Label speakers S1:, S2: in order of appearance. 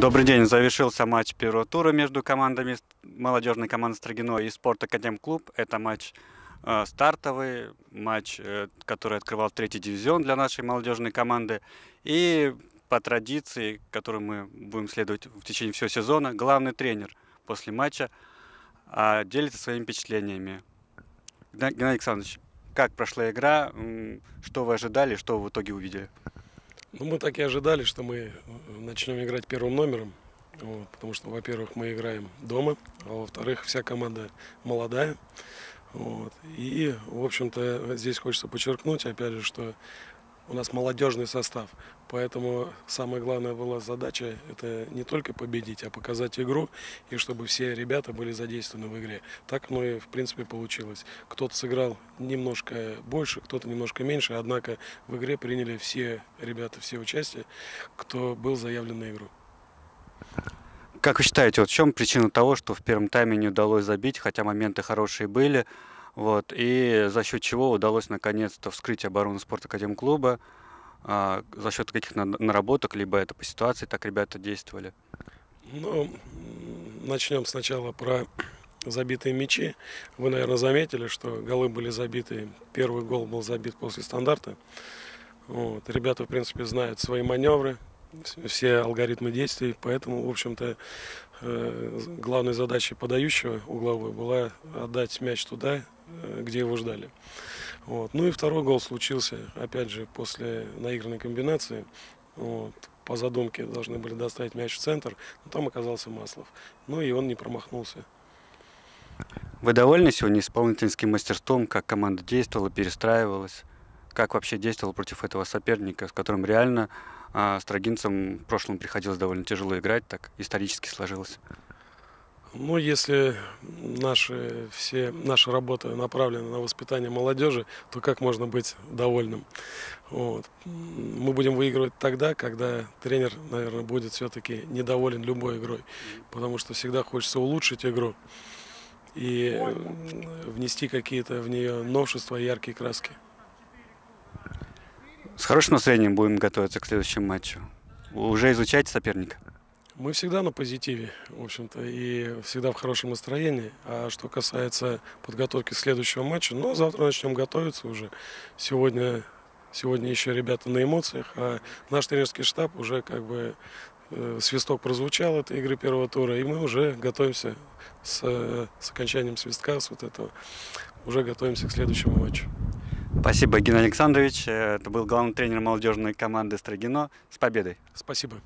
S1: Добрый день. Завершился матч первого тура между командами молодежной команды Строгино и Спорт Академ Клуб. Это матч э, стартовый, матч, э, который открывал третий дивизион для нашей молодежной команды. И по традиции, которую мы будем следовать в течение всего сезона, главный тренер после матча а, делится своими впечатлениями. Геннадий Александрович, как прошла игра, что вы ожидали, что вы в итоге увидели?
S2: Ну, мы так и ожидали, что мы э, начнем играть первым номером. Вот, потому что, во-первых, мы играем дома, а во-вторых, вся команда молодая. Вот. И, в общем-то, здесь хочется подчеркнуть, опять же, что у нас молодежный состав. Поэтому самая главная была задача – это не только победить, а показать игру, и чтобы все ребята были задействованы в игре. Так оно и, в принципе, получилось. Кто-то сыграл немножко больше, кто-то немножко меньше, однако в игре приняли все ребята, все участие, кто был заявлен на игру.
S1: Как вы считаете, вот в чем причина того, что в первом тайме не удалось забить, хотя моменты хорошие были, вот, и за счет чего удалось наконец-то вскрыть оборону спорт Академ клуба, а, за счет каких на- наработок, либо это по ситуации так ребята действовали?
S2: Ну, начнем сначала про забитые мячи. Вы, наверное, заметили, что голы были забиты. Первый гол был забит после стандарта. Вот. Ребята, в принципе, знают свои маневры, вс- все алгоритмы действий, поэтому, в общем-то, э, главной задачей подающего угловой была отдать мяч туда, где его ждали. Вот. Ну и второй гол случился, опять же, после наигранной комбинации. Вот. По задумке должны были доставить мяч в центр, но там оказался Маслов. Ну и он не промахнулся.
S1: Вы довольны сегодня исполнительским мастерством, как команда действовала, перестраивалась? Как вообще действовала против этого соперника, с которым реально а, строгинцам в прошлом приходилось довольно тяжело играть, так исторически сложилось?
S2: Ну, если наши, все, наша работа направлена на воспитание молодежи, то как можно быть довольным? Вот. Мы будем выигрывать тогда, когда тренер, наверное, будет все-таки недоволен любой игрой. Потому что всегда хочется улучшить игру и внести какие-то в нее новшества, яркие краски.
S1: С хорошим настроением будем готовиться к следующему матчу. Уже изучаете соперника?
S2: Мы всегда на позитиве, в общем-то, и всегда в хорошем настроении. А что касается подготовки к следующему матчу, ну, завтра начнем готовиться уже. Сегодня, сегодня еще ребята на эмоциях, а наш тренерский штаб уже как бы э, свисток прозвучал этой игры первого тура, и мы уже готовимся с, э, с окончанием свистка, с вот этого, уже готовимся к следующему матчу.
S1: Спасибо, Геннадий Александрович. Э, Это был главный тренер молодежной команды Строгино. С победой!
S2: Спасибо.